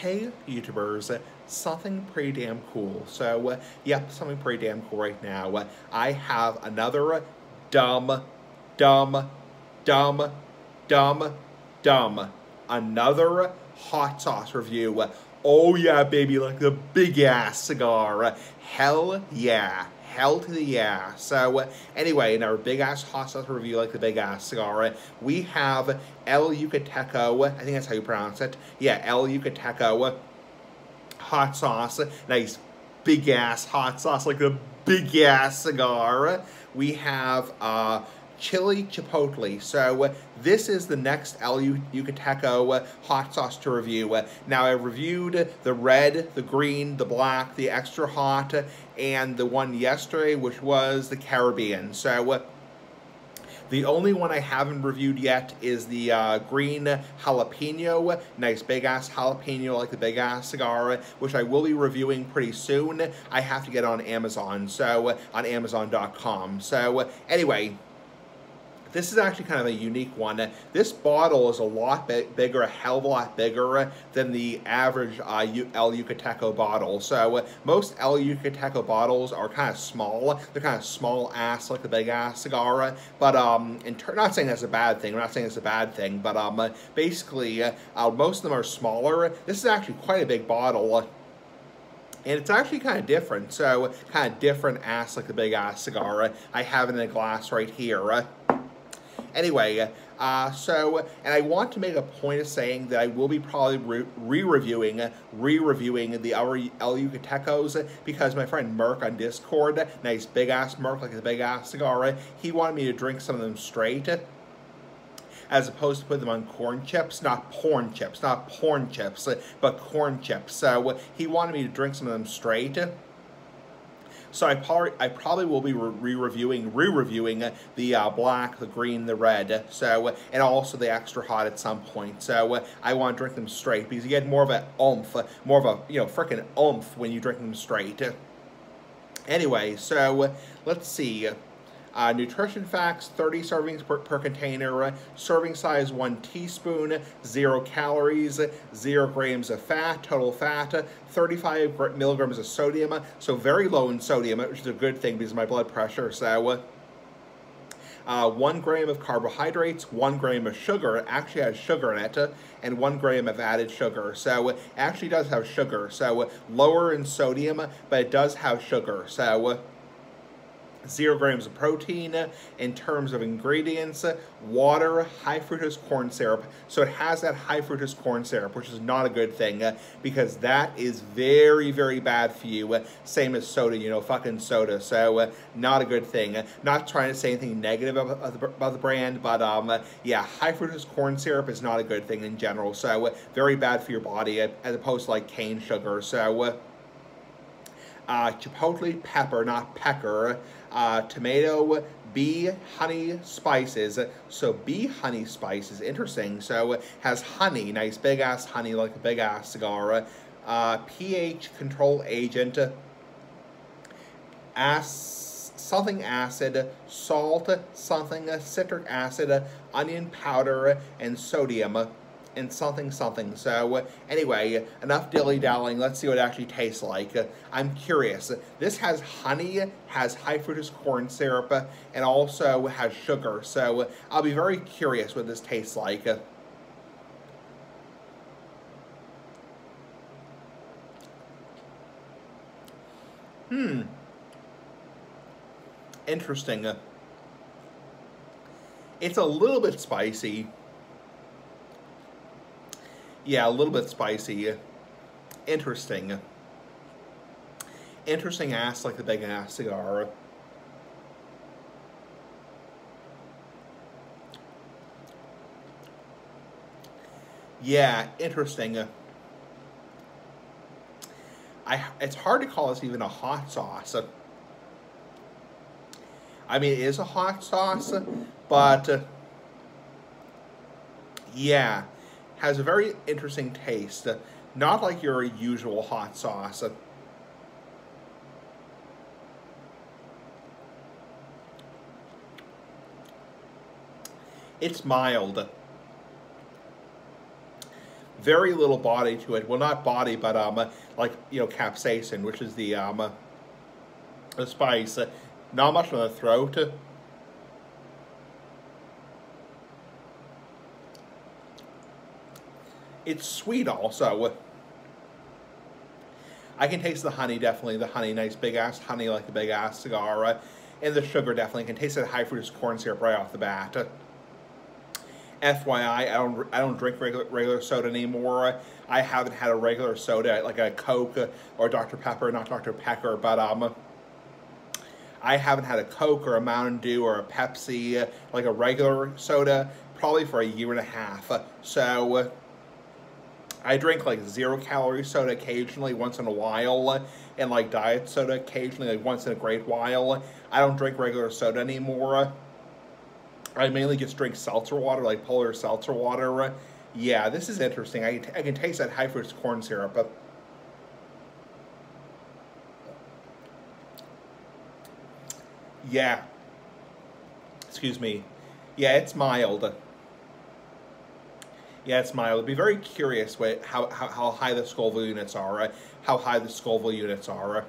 hey YouTubers, something pretty damn cool. So, uh, yep, something pretty damn cool right now. Uh, I have another dumb, dumb, dumb, dumb, dumb, another hot sauce review. Oh yeah, baby, like the big ass cigar. Hell yeah hell to the yeah. So anyway, in our big ass hot sauce review, like the big ass cigar, we have El Yucateco. I think that's how you pronounce it. Yeah, El Yucateco hot sauce. Nice big ass hot sauce, like the big ass cigar. We have uh, chile chipotle. So uh, this is the next El Yucateco uh, hot sauce to review. Uh, now I've reviewed the red, the green, the black, the extra hot, and the one yesterday, which was the Caribbean. So the only one I haven't reviewed yet is the uh, green jalapeno, nice big ass jalapeno like the big ass cigar, which I will be reviewing pretty soon. I have to get on Amazon, so on Amazon.com. So anyway, this is actually kind of a unique one. This bottle is a lot bigger, a hell of a lot bigger than the average uh, El Yucateco bottle. So most El Yucateco bottles are kind of small. They're kind of small ass, like the big ass cigar. But um, in not saying that's a bad thing. I'm not saying it's a bad thing. But um, basically, uh, most of them are smaller. This is actually quite a big bottle. And it's actually kind of different. So kind of different ass like the big ass cigar. I have it in a glass right here. Anyway, uh, so, and I want to make a point of saying that I will be probably re-reviewing, re-reviewing the El Yucatecos because my friend Merc on Discord, nice big-ass Merc, like a big-ass cigar, he wanted me to drink some of them straight as opposed to put them on corn chips, not porn chips, not porn chips, but corn chips. So he wanted me to drink some of them straight. So I, probably, I probably will be re-reviewing, re-reviewing the uh, black, the green, the red, so, and also the extra hot at some point. So I want to drink them straight because you get more of an oomph, more of a, you know, freaking oomph when you drink them straight. Anyway, so let's see. Uh, nutrition facts, 30 servings per, per, container, serving size 1 teaspoon, 0 calories, 0 grams of fat, total fat, 35 milligrams of sodium, so very low in sodium, which is a good thing because of my blood pressure, so... Uh, one gram of carbohydrates, one gram of sugar, it actually has sugar in it, and one gram of added sugar. So it actually does have sugar. So lower in sodium, but it does have sugar. So zero grams of protein in terms of ingredients, water, high fructose corn syrup. So it has that high fructose corn syrup, which is not a good thing because that is very, very bad for you. Same as soda, you know, fucking soda. So not a good thing. Not trying to say anything negative about the, brand, but um, yeah, high fructose corn syrup is not a good thing in general. So very bad for your body as opposed to like cane sugar. So uh, chipotle pepper, not pecker, uh, tomato, bee honey spices. So bee honey spices, interesting. So has honey, nice big ass honey like a big ass cigar. Uh, pH control agent, as something acid, salt, something citric acid, onion powder, and sodium and something something. So uh, anyway, enough dilly-dallying. Let's see what it actually tastes like. Uh, I'm curious. This has honey, has high fructose corn syrup, uh, and also has sugar. So I'll be very curious what this tastes like. Hmm. Interesting. It's a little bit spicy. Yeah, a little bit spicy. Interesting. Interesting ass like the big ass cigar. Yeah, interesting. I, it's hard to call this even a hot sauce. I mean, it is a hot sauce, but yeah, has a very interesting taste, uh, not like your usual hot sauce. Uh, it's mild. very little body to it. Well, not body, but um, uh, like you know, capsaicin, which is the um, the spice. Not much on the throat. It's sweet also. I can taste the honey, definitely. The honey, nice big ass honey, like a big ass cigar. And the sugar, definitely. can taste that high fructose corn syrup right off the bat. FYI, I don't I don't drink regular regular soda anymore. I haven't had a regular soda like a Coke or Dr Pepper, not Dr Pepper, but um, I haven't had a Coke or a Mountain Dew or a Pepsi like a regular soda probably for a year and a half. So I drink like zero calorie soda occasionally once in a while and like diet soda occasionally like once in a great while. I don't drink regular soda anymore. I mainly just drink seltzer water, like polar seltzer water. Yeah, this is interesting. I, I can taste that high fructose corn syrup. But yeah. Excuse me. Yeah, it's mild. Mild. I'd be very curious what, how, how, how high the Scoville units are, how high the Scoville units are.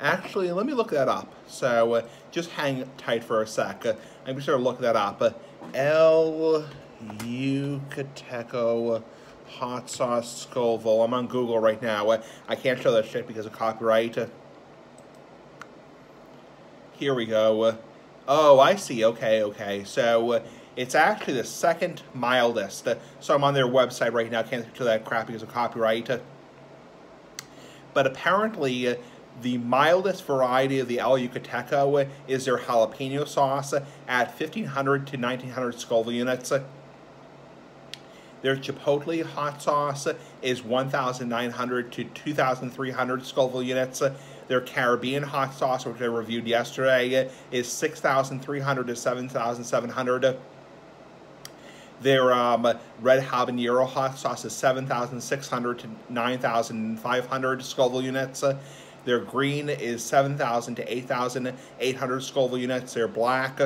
Actually, let me look that up. So uh, just hang tight for a sec. Uh, I'm just going to look that up. Uh, El Yucateco hot sauce Scoville. I'm on Google right now. Uh, I can't show that shit because of copyright. Uh, here we go. Uh, oh, I see. Okay, okay. So it's actually the second mildest. so I'm on their website right now. Can't show that crap because of copyright. but apparently uh, the mildest variety of the El Yucateco is their jalapeno sauce at 1500 to 1900 Scoville units. Their Chipotle hot sauce is 1,900 to 2,300 Scoville units. Their Caribbean hot sauce, which I reviewed yesterday, is 6,300 to 7,700. Their um, red habanero hot sauce is 7,600 to 9,500 Scoville units. Their green is 7,000 to 8,800 Scoville units. Their black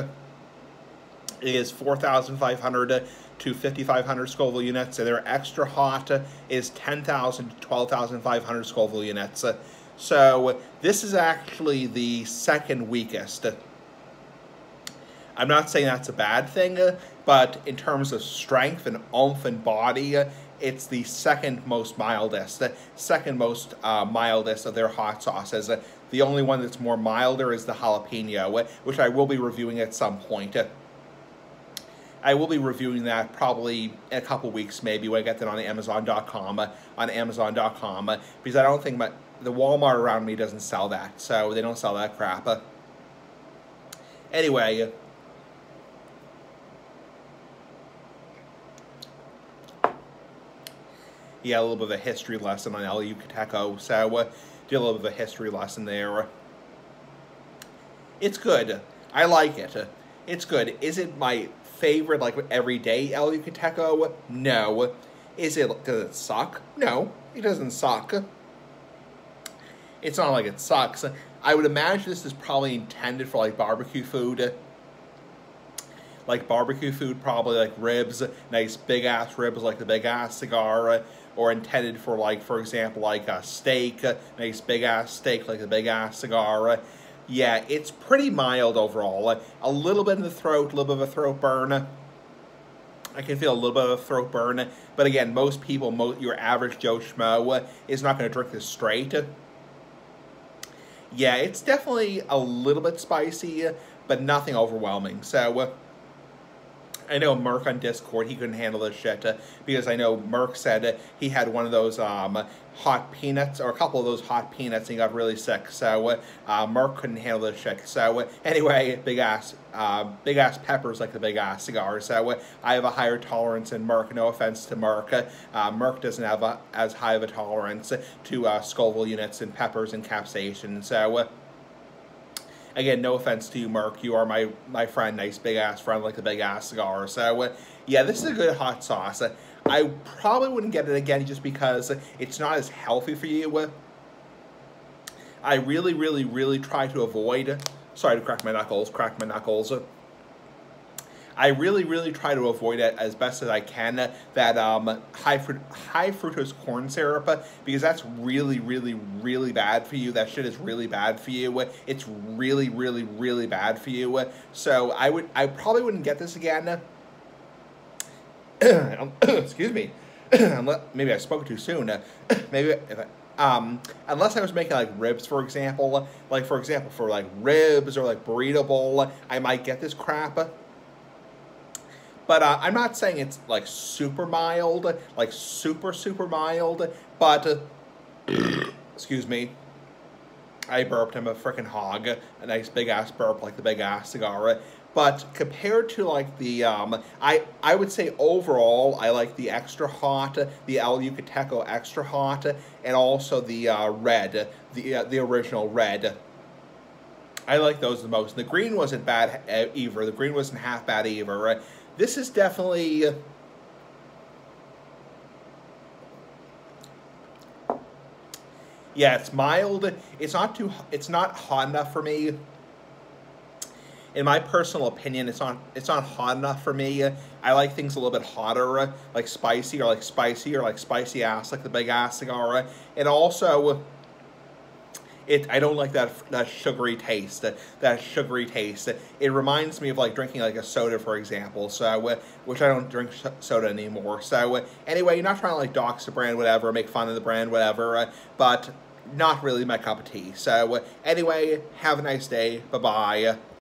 is 4,500 to 5,500 Scoville units. And their extra hot is 10,000 to 12,500 Scoville units. So this is actually the second weakest. I'm not saying that's a bad thing, but in terms of strength and oomph and body, it's the second most mildest, the second most uh, mildest of their hot sauces. the only one that's more milder is the jalapeno, which I will be reviewing at some point. I will be reviewing that probably in a couple weeks, maybe when I get that on Amazon.com. on Amazon.com, because I don't think my, the Walmart around me doesn't sell that, so they don't sell that crap. Anyway, yeah, a little bit of a history lesson on El Yucateco. So, uh, did a little bit of a history lesson there. It's good. I like it. It's good. Is it my favorite, like, everyday El Yucateco? No. Is it, does it suck? No, it doesn't suck. It's not like it sucks. I would imagine this is probably intended for, like, barbecue food. Like barbecue food, probably like ribs, nice big ass ribs like the big ass cigar or intended for like, for example, like a steak, a nice big ass steak, like a big ass cigar. Uh, yeah, it's pretty mild overall. Uh, a little bit in the throat, a little bit of a throat burn. I can feel a little bit of a throat burn. But again, most people, most, your average Joe Schmo, is not going to drink this straight. Yeah, it's definitely a little bit spicy, but nothing overwhelming. So, I know Merc on Discord, he couldn't handle this shit uh, because I know Merc said uh, he had one of those um, hot peanuts or a couple of those hot peanuts and he got really sick. So uh, uh couldn't handle this shit. So uh, anyway, big ass, uh, big ass peppers like the big ass cigars. So I have a higher tolerance than Merc. No offense to Merc. Merc doesn't have a, as high of a tolerance to Scoville units and peppers and capsaicin. So Again, no offense to you, Mark. You are my, my friend, nice big ass friend like the big ass cigar. So, yeah, this is a good hot sauce. I probably wouldn't get it again just because it's not as healthy for you. I really, really, really try to avoid. Sorry to crack my knuckles, crack my knuckles. I really, really try to avoid it as best as I can, that um, high, fru high fructose corn syrup, because that's really, really, really bad for you. That shit is really bad for you. It's really, really, really bad for you. So I would, I probably wouldn't get this again. Excuse me. Maybe I spoke too soon. Maybe if I, um, unless I was making like ribs, for example, like for example, for like ribs or like burrito bowl, I might get this crap. But uh, I'm not saying it's like super mild, like super, super mild, but, excuse me, I burped. I'm a freaking hog. A nice big ass burp like the big ass cigar. But compared to like the, um, I, I would say overall, I like the extra hot, the El Yucateco extra hot, and also the uh, red, the, uh, the original red. I like those the most. The green wasn't bad uh, either. The green wasn't half bad either. right? This is definitely... Yeah, it's mild. It's not too. It's not hot enough for me in my personal opinion, it's not it's not hot enough for me. I like things a little bit hotter, like spicy or like spicy or like spicy ass, like the big ass cigar. And also, it I don't like that that sugary taste. That, that sugary taste. It reminds me of like drinking like a soda, for example. So which I don't drink soda anymore. So anyway, you're not trying to like dox the brand, whatever, make fun of the brand, whatever. Uh, but not really my cup of tea. So anyway, have a nice day. Bye bye.